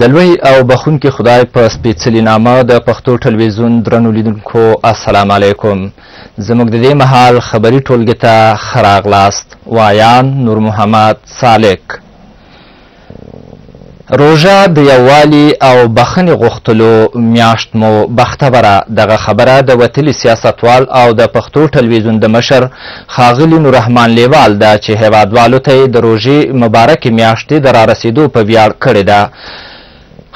د لوی او بخونکي خدای په سپېڅلي نامه د پښتو ټلویزیون درنو لیدونکو السلام علیکم زموږ د دې مهال خبري ټولګې ته ښه راغلاست وایان نور محمد سالک روژه د یووالي او بخښنې غوښتلو میاشت مو بختبره دغه خبره د وتلي سیاستوال او د پښتو ټلویزیون د مشر ښاغلي نوررحمان لېوال ده چې هېوادوالو ته یې د روژې مبارکې میاشتې د رارسېدو په ویاړ کړې ده.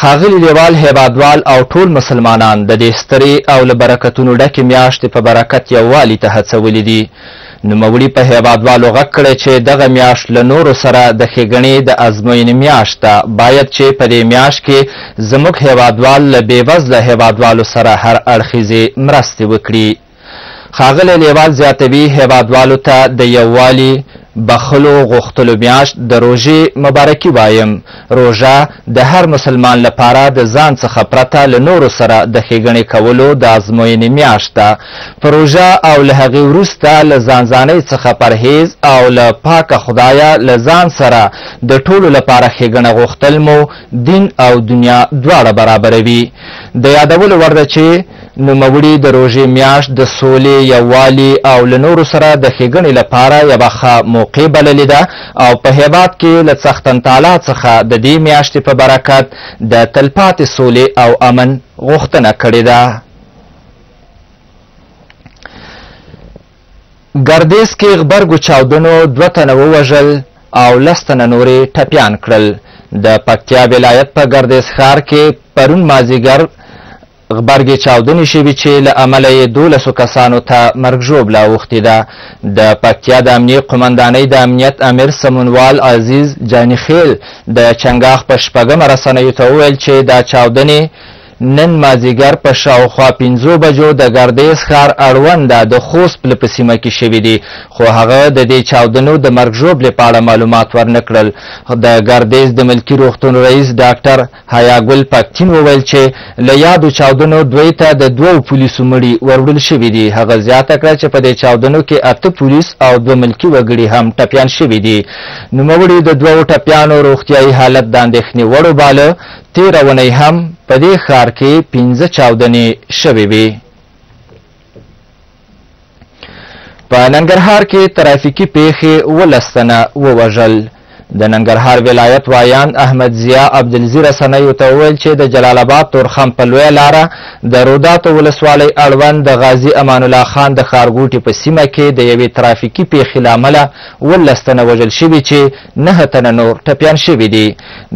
ښاغلي لېوال هېوادوال او ټول مسلمانان د دې سترې او له برکتونو ډکې میاشتې په برکت یووالي ته هڅولي دي. نوموړي په هېوادوالو غږ کړی چې دغه میاشت له نورو سره د ښېګڼې د ازموینې میاشت ده، باید چې په دې میاشت کې زموږ هېوادوال له بېوزله هېوادوالو سره هر اړخیزې مرستې وکړي. ښاغلی لېوال زیاتوي، هېوادوالو ته د یووالي، بښلو، غوښتلو میاشت د روژې مبارکي وایم. روژه د هر مسلمان لپاره د ځان څخه پرته له نورو سره د ښېګڼې کولو د ازموینې میاشت ده. په روژه او له هغې وروسته له ځانځانۍ څخه پرهېز او له پاکه خدایه له ځان سره د ټولو لپاره ښېګڼه غوښتل مو دین او دنیا دواړه برابروي. د یادولو وړ ده چې، نوموړي د روژې میاشت د سولې، یووالي او له نورو سره د ښېګڼې لپاره یوه ښه موقع بللې ده او په هېواد کې له څښتن تعالی څخه د دې میاشتې په برکت د تلپاتې سولې او امن غوښتنه کړې ده. ګردیز کې غبرګو چاودنو دوه تنه ووژل او لس تنه نورې ټپیان کړل. د پکتیا ولایت په ګردیز ښار کې پرون مازیګر غبرګې چاودنې شوي چې له امله یې دولسو کسانو ته مرګ ژوبله اوښتې ده د پکتیا د امنیې قومندانۍ د امنیت امیر سمونوال عزیز جانیخیل د چنګاښ په شپږمه رسنیو ته وویل چې دا چاودنې نن مازیګر په شاوخوا پنځو بجو د ګردیز ښار اړونده د خوست پله په سیمه کې شوي دي خو هغه د دې چاودنو د مرګ ژوبلې په اړه معلومات ورنکړل د ګردیز د ملکي روغتون رئیس ډاکټر حیا ګل پکتین وویل چې له یادو چاودنو دوی ته د دوو پولیسو مړي وروړل شوي دي هغه زیاته کړه چې په دې چاودنو کې اته پولیس او دوه ملکي وګړي هم ټپیان شوي دي نوموړي د دوو ټپیانو روغتیايي حالت د اندېښنې وړ وباله تېره اونۍ هم په دې ښار کې پنځه چاودنې شوې وې په ننګرهار کې ترافیکي پیښې ولس تنه ووژل د ننګرهار ولایت وایاند احمد ضیا عبدالزي رسنیو ته وویل چې د جلال آباد تورخم په لویه لاره د روداتو ولسوالۍ اړوند د غازي امان الله خان د ښارګوټي په سیمه کې د یوې ترافیکي پیښې له امله ولس تنه وژل شوي چې نهه تنه نور ټپیان شوي دي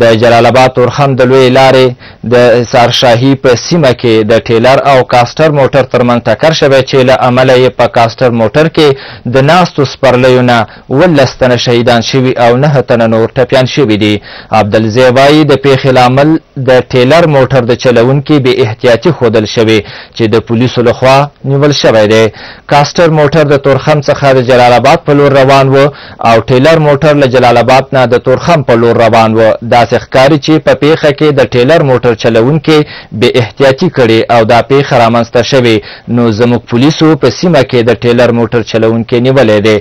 د جلال آباد تورخم د لویې لارې د حصار شاهي په سیمه کې د ټیلر او کاسټر موټر ترمنځ ټکر شوی چې له امله یې په کاسټر موټر کې د ناستو سپرلیو نه اوولس تنه شهیدان شوي او نهه تنه نور ټپیان شوي دي. عبدالزی وایي د پېښې لامل د ټیلر موټر د چلوونکي بې احتیاطي ښودل شوې چې د پولیسو لخوا نیول شوی دی. کاسټر موټر د تورخم څخه د جلال آباد په لور روان و او ټېلر موټر له جلال اباد نه د تورخم په لور روان و، داسې ښکاري چې په پېښه کې د ټېلر موټر چلوونکي بې احتیاطي کړې او دا پېښه رامنځته شوې، نو زموږ پولیسو په سیمه کې د ټېلر موټر چلوونکی نیولی دی.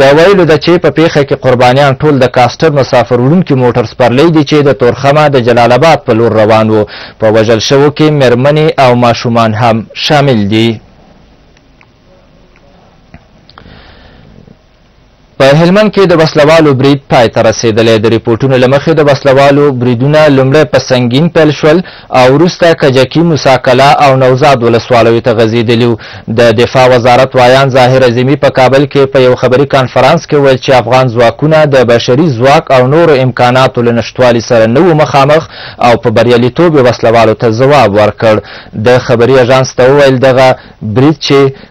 د ویلو ده چې په پېښه کې قربانیان ټول د کاسټر مسافر وړونکي موټر سپرلۍ دي چې د تورخمه د جلال اباد په لور روان و، په وژل شوو کې مېرمنې او ماشومان هم شامل دي. په هلمند کې د وسلوالو برید پای ته رسېدلی د رپورټونو له مخې د وسلوالو بریدونه لومړی په سنګین پیل شول او وروسته کجکي موساکلا او نوزاد ولسوالیو ته غځېدلي د دفاع وزارت وایان ظاهر عظیمي په کابل کې په یو خبري کانفرانس کې ویل چې افغان ځواکونه د بشري ځواک او نورو امکاناتو له نشتوالي سره نه وو مخامخ او په بریالیتوب یې وسلوالو ته ځواب ورکړ د خبري اژانس ته وویل دغه برید چې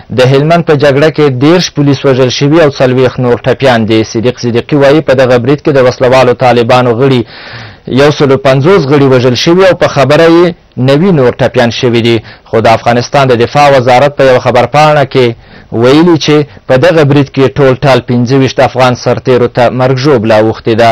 د هلمند په جګړه کې دیرش پولیس وژل شوي او څلوېښت نور ټپیان دي. صدیق صدیقي وایي په دغه برید کې د وسلوالو طالبانو غړي یو سلو پنځوس غړي وژل شوي او په خبره یې نوي نور ټپیان شوي دي خو د افغانستان د دفاع وزارت په یو خبرپاڼه کې ویلي چې په دغه برید کې ټول ټال پنځه ویشت افغان سرتیرو ته مرګ ژوبله اوښتې ده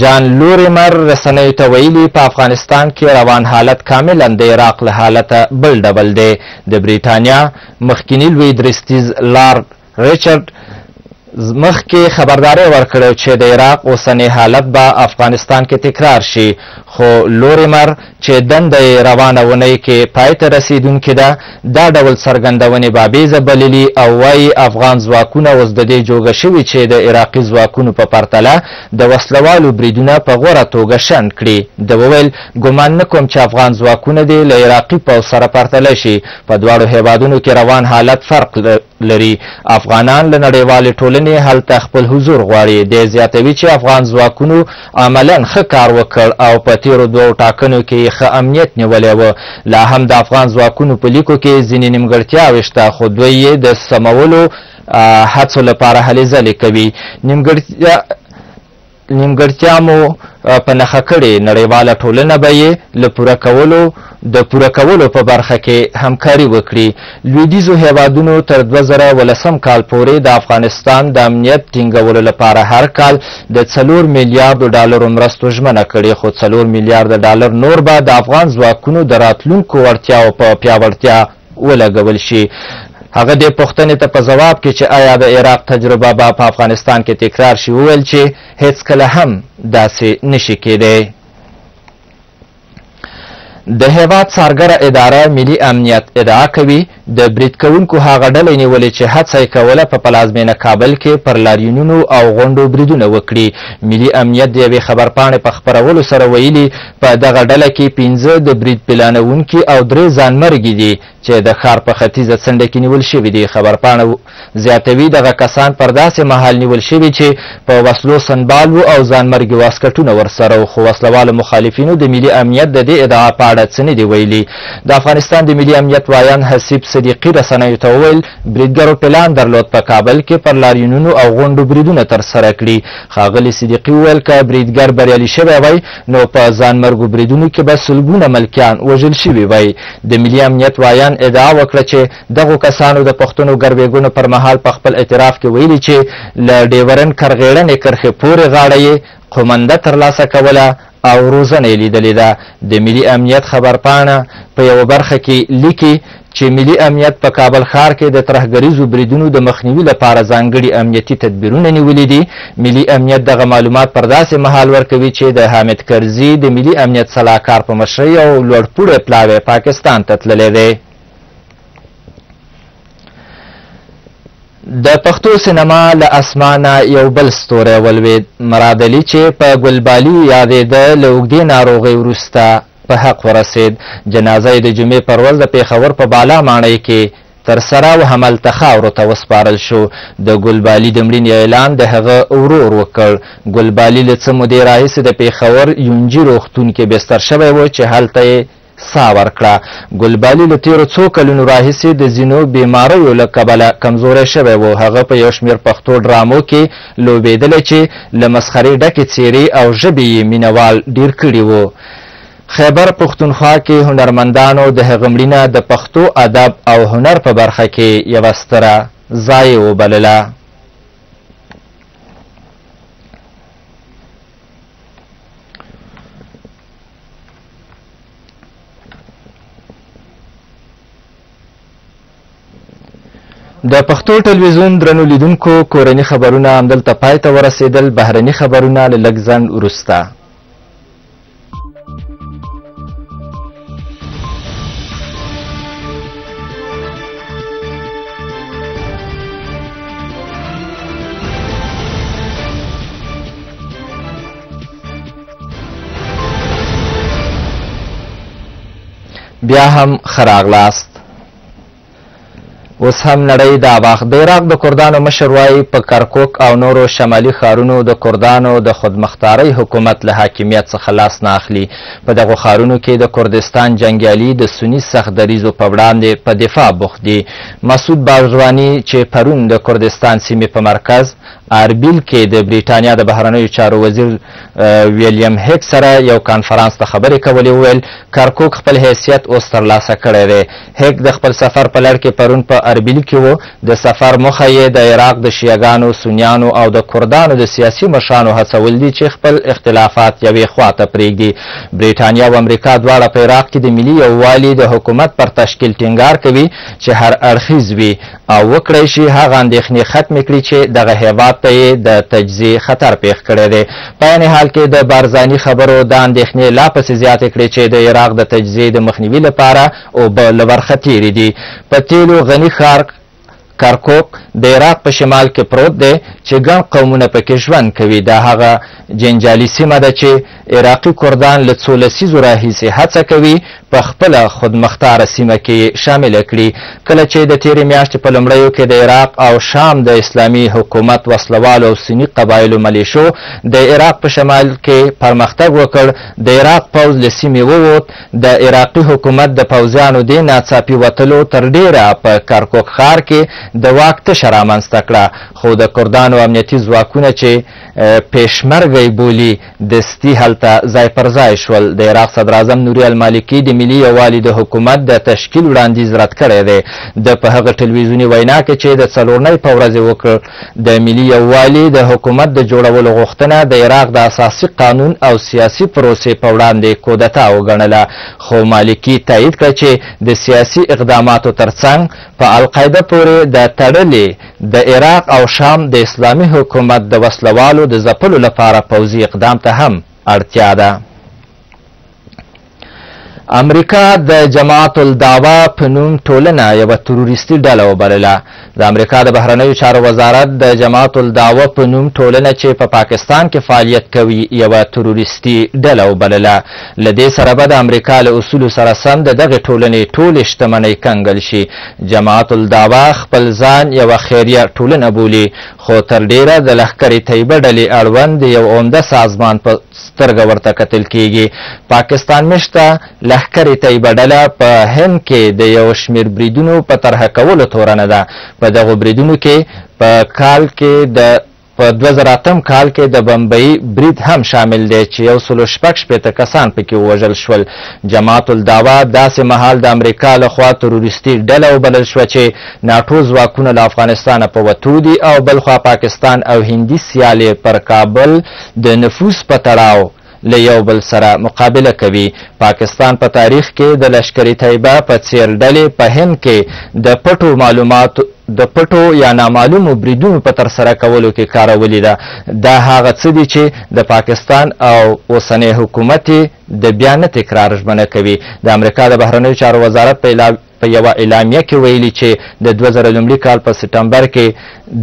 جان لوریمر رسنیو ته ویلي، په افغانستان کې روان حالت کاملا د عراق له حالته بل ډول دی. د بریټانیا مخکیني لوی درستیز لارډ ریچارډ مخکې خبرداری ورکړی چې د عراق اوسنی حالت به افغانستان کې تکرار شي، خو لوریمر چې دنده یې روانه اونۍ کې پای ته رسېدونکې ده، دا ډول څرګندونې بابېزه بللي او وايي، افغان ځواکونه اوس د دې جوګه شوي چې د عراقي ځواکونو په پرتله د وسلهوالو بریدونه په غوره توګه شنډ کړي. ده وویل، ګومان نه کوم چې افغان ځواکونه دې له عراقي پوځ سره پرتله شي. په دواړو هېوادونو کې روان حالت فرق لري. افغانان له نړیوالې ټولنې هلته خپل حضور غواړي. دی زیاتوي چې افغان ځواکونو عملاً ښه کار وکړ او په تېرو دوو ټاکنو کې یې ښه امنیت نیولی و. لا هم د افغان ځواکونو په لیکو کې ځینې نیمګړتیاوې شته، خو دوی یې د سمولو هڅو لپاره هلې ځلې کوي. نیمګړتیا نیمګړتیا مو په نښه کړې، نړیواله ټولنه به یې له پوره کولو د پوره کولو په برخه کې همکاري وکړي. لوېدیځو هېوادونو تر دوه زره ولسم کال پورې د افغانستان د امنیت ټینګولو لپاره هر کال د څلور میلیاردو ډالرو مرستو ژمنه کړې، خو څلور میلیارده ډالر نور به د افغان ځواکونو د راتلونکو وړتیاوو په پیاوړتیا ولګول شي. هغه دې پوښتنې ته په ځواب کې چې ایا د عراق تجربه به په افغانستان کې تکرار شي وویل چې هېڅکله هم داسې نشي کېدی. د هېواد څارګره اداره ملي امنیت ادعا کوي د برید کوونکو هغه ډلې نیولې چې هڅه یې کوله په پلازمېنه کابل کې پر لاریونونو او غونډو بریدونه وکړي ملي امنیت د یوې خبرپاڼې په خپرولو سره ویلي په دغه ډله کې پنځه د برید پلانوونکي او درې ځانمرګي دي چې د ښار په ختیځه څنډه کې نیول شوي دي خبرپاڼه زیاتوي، دغه کسان پر داسې مهال نیول شوي چې په وسلو سنبال وو او ځانمرګي واسکټونه ورسره وو، خو وسله والو مخالفینو د ملي امنیت د دې ادعا په اړه څه نه دي ویلي. د افغانستان د ملي امنیت ویاند حسیب صدیقي رسنیو ته وویل، بریدګرو پلان درلود په کابل کې پر لاریونونو او غونډو بریدونه ترسره کړي. ښاغلي صدیقي وویل، که بریدګر بریالي شوی وای، نو په ځانمرګو بریدونو کې به سلګونه ملکیان وژل شوي وای. د ملي امنیت ویاند ادعا وکړه چې دغو کسانو د پښتنو ګروېږنو پر مهال په خپل اعتراف کې ویلي چې له ډېورنډ کرغېړنې کرښې پورې غاړه یې قومنده ترلاسه کوله او روزنه یې لیدلې ده د ملي امنیت خبرپاڼه په یوه برخه کې لیکي چې ملي امنیت په کابل ښار کې د ترهګریزو بریدونو د مخنیوي لپاره ځانګړي امنیتي تدبیرونه نیولي دي ملي امنیت دغه معلومات پر داسې مهال ورکوي چې د حامد کرزي د ملي امنیت سلاکار په مشرۍ او لوړپوړی پلاوی پاکستان ته تللی دی د پښتو سینما له اسمانه یو بل ستوری ولوید مراد علي چې په ګلبالي یادېده له اوږدې ناروغۍ وروسته په حق ورسېد جنازه یې د جمعې پر ورځ د پېښور په بالا ماڼۍ کې تر سره او هملته خاورو ته وسپارل شو د ګلبالي د مړینې اعلان د هغه ورور وکړ ګلبالي له څه مودې راهیسې د پېښور یونجي روغتون کې بستر شوی و چې هلته یې ساه ورکړه. ګلبالي له تېرو څو کلونو راهیسې د ځینو بیماریو له کبله کمزوری شوی و. هغه په یو شمېر پښتو ډرامو کې لوبېدلی چې له مسخرې ډکې څېرې او ژبې یې مینه وال ډېر کړي وو. خیبر پښتونخوا کې هنرمندانو د هغه مړینه د پښتو ادب او هنر په برخه کې یوه ستره ضایع وبلله. د پښتو ټلویزیون درنو لیدونکو کورني خبرونه همدلته پای ته ورسېدل بهرني خبرونه له لږ ځنډ وروسته بیا هم خراغلاست اوس هم نړۍ دا وخت د عراق د کردانو مشر وایي په کرکوک او نورو شمالي ښارونو د کردانو د خودمختارۍ حکومت له حاکمیت څخه لاس نه اخلي په دغو ښارونو کې د کردستان جنګیالي د سني سخت دریزو په وړاندې په دفاع بوخت دي مسعود بارزواني چې پرون د کردستان سیمې په مرکز اربیل کې د بریټانیا د بهرنیو چارو وزیر ویلیم هیک سره یو کانفرانس ته خبرې کولې وویل کرکوک خپل حیثیت اوس ترلاسه کړی دی هیک د خپل سفر په لړ کې پرون په اربیل کې و د سفر موخه یې د عراق د شیعګانو سنیانو او د کردانو د سیاسي مشرانو هڅول دي چې خپل اختلافات یوې خوا ته پرېږدي بریټانیا او امریکا دواړه په عراق کې د ملي یووالي د حکومت پر تشکیل ټینګار کوي چې هر اړخیز وي او وکړای شي هغه اندېښنې ختمې کړي چې دغه هېواد ته یې د تجزیې خطر پېښ کړی دی. په عین حال کې د بارزاني خبرو دا اندېښنې لا پسې زیاتې کړې چې د عراق د تجزیې د مخنیوي لپاره اوبه له ورخه تېرې دي. په تېلو غني ښار کرکوک د عراق په شمال کې پروت دی چې ګڼ قومونه پکې ژوند کوي. دا هغه جنجالي سیمه ده چې عراقي کردان له څو لسیزو راهیسې هڅه کوي په خپله خودمختاره سیمه کې یې شامل کړي، کله چې د تېرې میاشتې په لومړیو کې د عراق او شام د اسلامي حکومت وسله والو او سني قبایلو ملیشو د عراق په شمال کې پرمختګ وکړ، د عراق پوځ له سیمې ووت، د عراقي حکومت د پوځیانو دې ناڅاپي وتلو تر ډېره په کرکوک ښار کې د واک تشه رامنځته کړه، خو د کردانو امنیتي ځواکونه چې پېشمرګه یې بولي، دستي هلته ځای پر ځای شول. د عراق صدراعظم نوري المالکي د ملي یووالي د حکومت د تشکیل وړاندیز رد کړی دی. ده په هغه ټلویزیوني وینا کې چې د څلورنۍ په ورځ یې وکړ، د ملي یووالي د حکومت د جوړولو غوښتنه د عراق د اساسي قانون او سیاسي پروسې په وړاندې کودتا وګڼله، خو مالکي تایید کړه چې د سیاسي اقداماتو ترڅنګ په القاعده پورې د تړلي د عراق او شام د اسلامي حکومت د وسله والو د ځپلو لپاره پوځي اقدام ته هم اړتیا ده. امریکا د جماعت الدعوه په نوم ټولنه یوه تروریستي ډله وبلله د امریکا د بهرنیو چارو وزارت د جماعت الدعوه په نوم ټولنه چې په پا پاکستان کې فعالیت کوي یوه تروریستي ډله وبلله له دې سره به د امریکا له اصولو سره سم د دغې ټولنې ټولې شتمنۍ کنګل شي. جماعت الدعوه خپل ځان یوه خیریه ټولنه بولي، خو تر ډېره د لښکر طیبه ډلې اړوند د یو عمده سازمان په سترګه ورته کتل کېږي. پاکستان مېشته لښکر طیبه ډله په هند کې د یو شمېر بریدونو په طرحه کولو تورنه ده. په دغو بریدونو کې په کال کې د په دوه زره اتم کال کې د بمبئي برید هم شامل دی چې یو سلو شپږ شپېته کسان پکې ووژل شول. جماعت الدعوه داسې مهال د امریکا له خوا تروریستي ډله وبلل شوه چې ناټو ځواکونه له افغانستانه په وتو دي او بلخوا پاکستان او هندي سیال یې پر کابل د نفوذ په تړاو له یو بل سره مقابله کوي. پاکستان په تاریخ کې د لشکري طیبه په څېر ډلې په هند کې د پټو معلوماتو د پټو یا نامعلومو بریدونو په ترسره کولو کې کارولي ده. دا هغه څه دي چې د پاکستان او اوسنی حکومت یې د بیا نه تکرار ژمنه کوي. د امریکا د بهرنیو چارو وزارت په په یوه اعلامیه کې ویلي چې د دوه زره لومړي کال په سپټمبر کې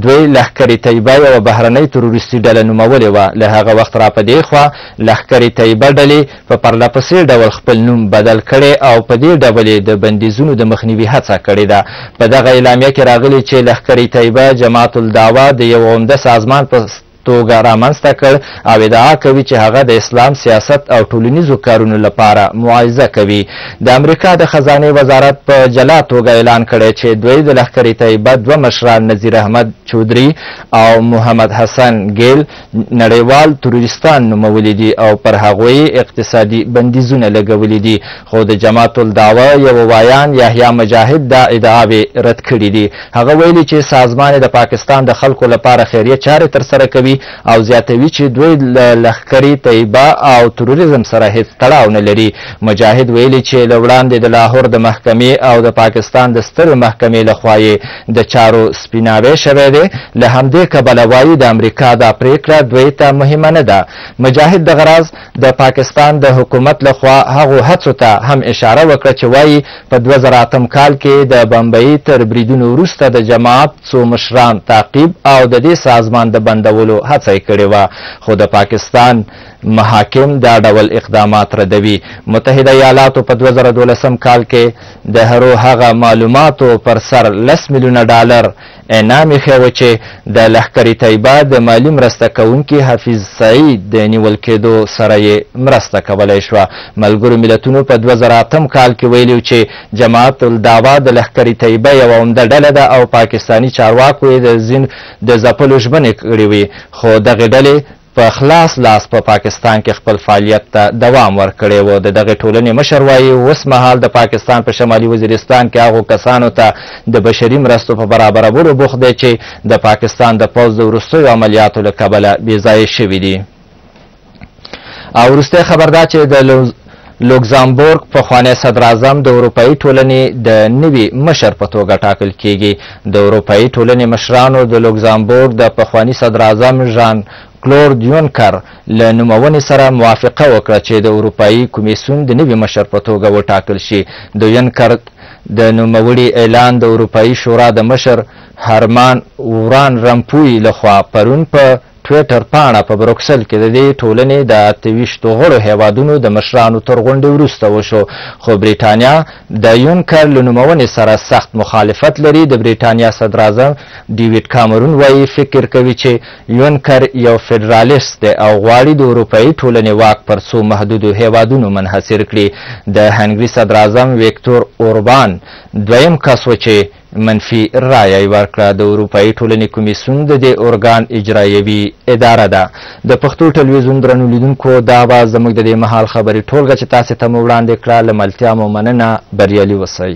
دوی لښکرې طیبه یوه بهرنۍ تروریستي ډله نومولې وه له هغه وخت را په دې خوا لښکرې طیبه ډلې په پرلپسې ډول خپل نوم بدل کړی او په دې ډول یې د بندیزونو د مخنیوي هڅه کړې ده په دغه اعلامیه کې راغلي چې لښکرې طیبه جماعت الدعوه د یو عمده سازمان په توګه رامنځته کړ او ادعا کوي چې هغه د اسلام سیاست او ټولنیزو کارونو لپاره معایزه کوي. د امریکا د خزانې وزارت په جلا توګه اعلان کړی چې دوي د لښکرې طیبه دوه مشران نذیر احمد چودري او محمد حسن ګیل نړیوال تروریستان نومولي دي او پر هغوي اقتصادي بندیزونه لګولي دي. خو د جماعت الدعوه یوه وایاند یحیی مجاهد دا ادعاوې رد کړې دي. هغه ویلي چې سازمان یې د پاکستان د خلکو لپاره خیریه چارې ترسره کوي او زیاتوي چې دوی له لښکري طیبه او تروریزم سره هېڅ تړاو نه لري. مجاهد ویلي چې له وړاندې د لاهور د محکمې او د پاکستان د سترې محکمې له خوا یې د چارو سپیناوی شوی دی، له همدې کبله وایي د امریکا دا پرېکړه دوی ته مهمه نه ده. مجاهد دغه راز د پاکستان د حکومت له خوا هغو هڅو ته هم اشاره وکړه چې وایي په دوه زره اتم کال کې د بمبئي تر بریدونو وروسته د جماعت څو مشران تعقیب او د دې سازمان د بندولو هڅه یې کړې وه خو د پاکستان محاکم دا ډول اقدامات ردوي متحده ایالاتو په 2012 کال کې د هرو هغه معلوماتو پر سر لس میلیونه ډالر انعام ایښی و چې د لښکر طیبه د مالي مرسته کوونکي حفیظ سعید د نیول کېدو سره یې مرسته کولی شوه. ملګرو ملتونو په دوه زره اتم کال کې ویلي و چې جماعت الدعوه د لښکر طیبه یوه عمده ډله ده او پاکستاني چارواکو یې د زین د ځپلو ژمنې کړې وې خو دغې ډلې په خلاص لاس په پاکستان کې خپل فعالیت ته دوام ورکړی و. د دغې ټولنې مشر وايي، اوس مهال د پاکستان په شمالي وزیرستان کې هغو کسانو ته د بشري مرستو په برابرولو بوخت دی چې د پاکستان د پوځ د وروستیو عملیاتو له کبله بېځایه شوي دي. او وروستی خبر دا چې د لوکزامبورګ پخوانی صدراعظم د اروپایي ټولنې د نوي مشر په توګه ټاکل کیږي د اروپایي ټولنې مشرانو د لوکزامبورګ د پخواني صدراعظم ژان کلورد یونکر له نومونې سره موافقه وکړه چې د اروپایي کمیسیون د نوي مشر په توګه وټاکل شي د یونکر د نوموړي اعلان د اروپایي شورا د مشر هرمان وران رمپوی لخوا پرون په ټویټر پاڼه په بروکسل کې د دې ټولنې د اته ویشتو غړو هیوادونو د مشرانو تر غونډې وروسته وشو خو بریټانیا د یونکر له نومونې سره سخت مخالفت لري د بریټانیا صدراعظم ډیویډ کامرون وایي فکر کوي چې یونکر یو فدرالیست دی او غواړي د اروپایي ټولنې واک پر څو محدودو هیوادونو منحصر کړي د هنګري صدراعظم ویکتور اوربان دویم کس و چې منفي رایه یې ورکړه. د اروپایي ټولنې کمیسیون د دې ارګان اجرایوي اداره ده. د پښتو ټلویزیون درنو لیدونکو دا وه زموږ د دې مهال خبري ټولګه چې تاسې ته مو وړاندې کړه. له ملتیا مو مننه. بریالي اوسئ.